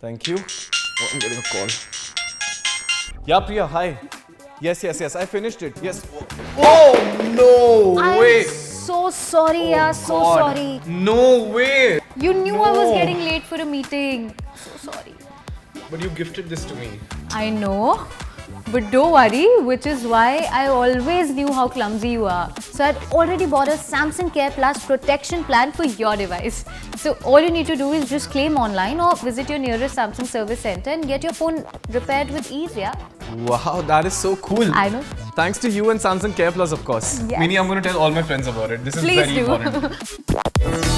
Thank you. Oh, I'm getting a call. Yeah, Priya, hi. Yes, yes, yes. I finished it. Yes. Oh, no I'm way. so sorry, yeah, oh, so God. sorry. No way. You knew I was getting late for a meeting. So sorry. But you gifted this to me. I know. But don't worry, which is why I always knew how clumsy you are. So I'd already bought a Samsung Care Plus protection plan for your device. So all you need to do is just claim online or visit your nearest Samsung service center and get your phone repaired with ease, yeah? Wow, that is so cool. I know. Thanks to you and Samsung Care Plus, of course. Yes. Mini, I'm going to tell all my friends about it. This is Please very do. important.